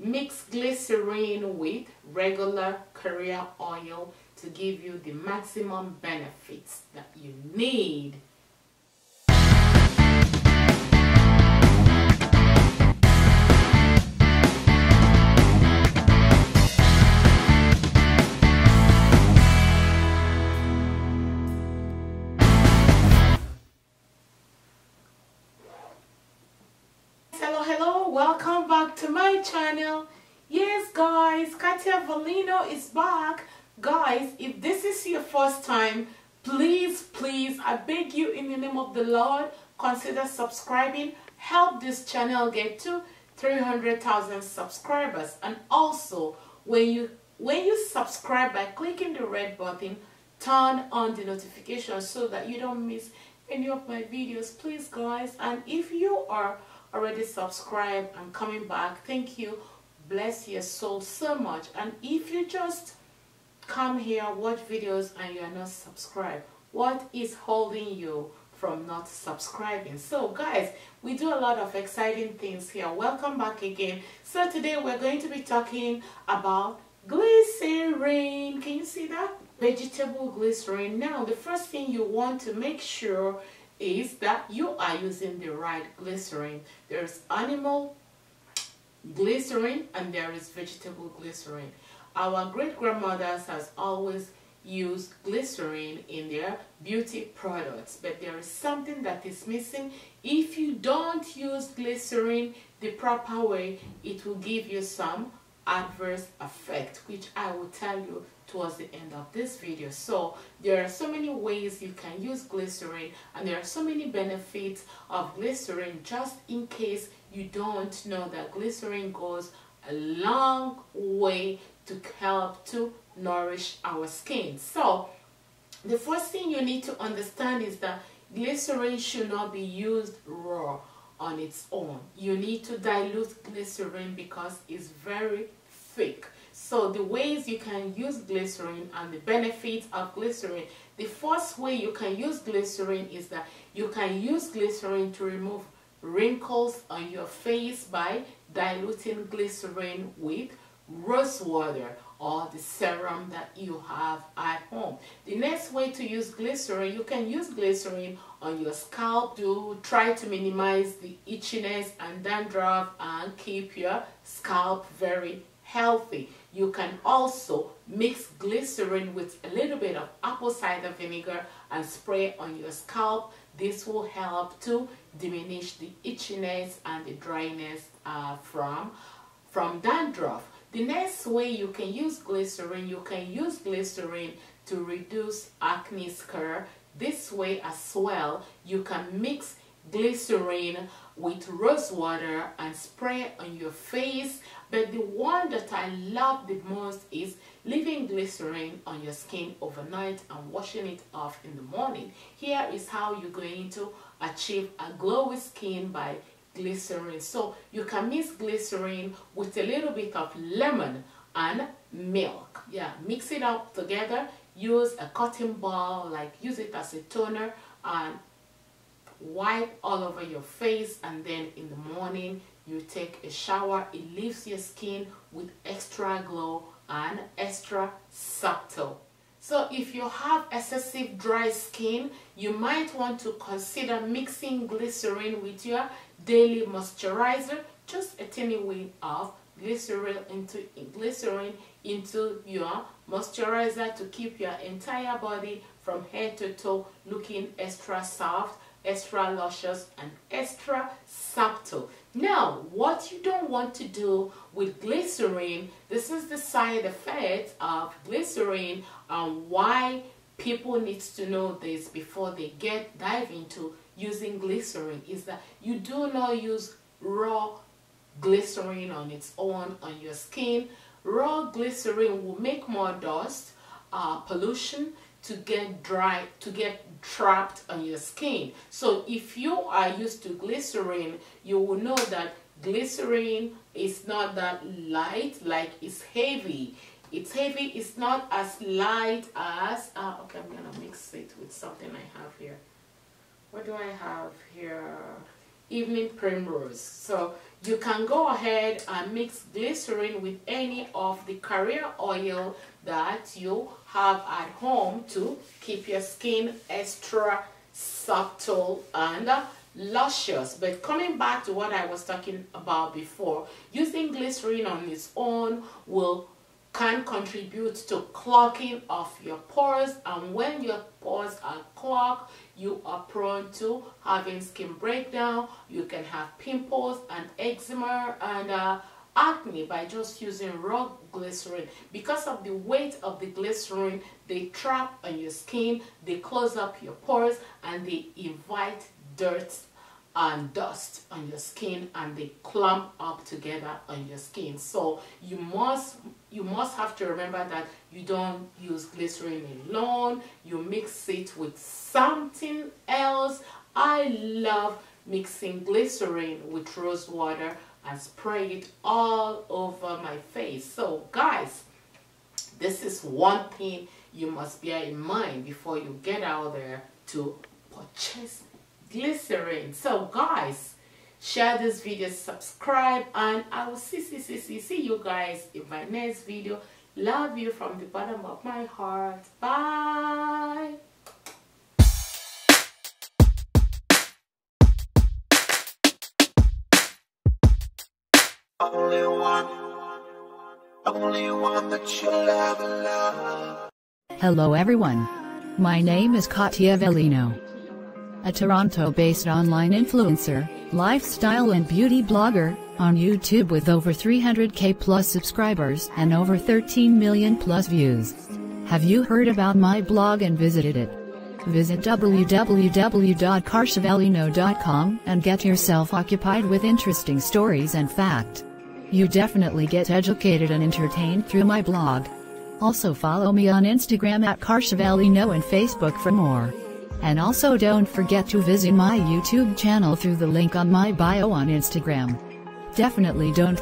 mix glycerin with regular carrier oil to give you the maximum benefits that you need my channel. Yes guys Kartia Velino is back. Guys if this is your first time please please I beg you in the name of the Lord consider subscribing. Help this channel get to 300,000 subscribers. And also when you when you subscribe by clicking the red button turn on the notifications so that you don't miss any of my videos please guys. And if you are already subscribed and coming back. Thank you. Bless your soul so much. And if you just come here watch videos and you are not subscribed what is holding you from not subscribing? So guys we do a lot of exciting things here. Welcome back again. So today we're going to be talking about glycerin. Can you see that? Vegetable glycerin. Now the first thing you want to make sure is that you are using the right glycerin. There's animal glycerin and there is vegetable glycerin. Our great grandmothers has always used glycerin in their beauty products but there is something that is missing if you don't use glycerin the proper way it will give you some adverse effect which I will tell you towards the end of this video. So there are so many ways you can use glycerin and there are so many benefits of glycerin just in case you don't know that glycerin goes a long way to help to nourish our skin. So the first thing you need to understand is that glycerin should not be used raw on its own. You need to dilute glycerin because it's very thick. So the ways you can use glycerin and the benefits of glycerin, the first way you can use glycerin is that you can use glycerin to remove wrinkles on your face by diluting glycerin with rose water or the serum that you have at home. The next way to use glycerin, you can use glycerin on your scalp to try to minimize the itchiness and dandruff and keep your scalp very healthy. You can also mix glycerin with a little bit of apple cider vinegar and spray on your scalp. This will help to diminish the itchiness and the dryness uh, from, from dandruff. The next way you can use glycerin, you can use glycerin to reduce acne scar. This way as well, you can mix glycerin with rose water and spray on your face but the one that I love the most is leaving glycerin on your skin overnight and washing it off in the morning here is how you're going to achieve a glowy skin by glycerin. So you can mix glycerin with a little bit of lemon and milk. Yeah mix it up together. Use a cotton ball like use it as a toner and wipe all over your face. And then in the morning you take a shower. It leaves your skin with extra glow and extra subtle so if you have excessive dry skin you might want to consider mixing glycerin with your daily moisturizer. Just a tiny wing of glycerin into glycerin into your moisturizer to keep your entire body from head to toe looking extra soft extra luscious and extra subtle. Now what you don't want to do with glycerin this is the side effect of glycerin and why people need to know this before they get dive into using glycerin is that you do not use raw glycerin on its own on your skin. Raw glycerin will make more dust uh, pollution to get dry to get trapped on your skin. So if you are used to glycerin you will know that glycerin is not that light like it's heavy. It's heavy it's not as light as uh, okay I'm gonna mix it with something I have here. What do I have here evening primrose. So you can go ahead and mix glycerin with any of the carrier oil that you have at home to keep your skin extra subtle and uh, luscious. But coming back to what I was talking about before using glycerin on its own will can contribute to clogging of your pores and when your pores are clogged you are prone to having skin breakdown. You can have pimples and eczema and uh, acne by just using raw glycerin. Because of the weight of the glycerin they trap on your skin they close up your pores and they invite dirt and dust on your skin and they clump up together on your skin. So you must you must have to remember that you don't use glycerin alone. You mix it with something else. I love mixing glycerin with rose water and spray it all over my face. So guys this is one thing you must bear in mind before you get out there to purchase glycerin so guys share this video subscribe and i will see see see see, see you guys in my next video. Love you from the bottom of my heart. Bye. Only one, only one that you'll ever love. Hello everyone. My name is Kartia Velino a Toronto-based online influencer, lifestyle and beauty blogger, on YouTube with over 300k plus subscribers and over 13 million plus views. Have you heard about my blog and visited it? Visit www.kartiavelino.com and get yourself occupied with interesting stories and fact. You definitely get educated and entertained through my blog. Also follow me on Instagram at Kartiavelino and Facebook for more. And also don't forget to visit my YouTube channel through the link on my bio on Instagram. Definitely don't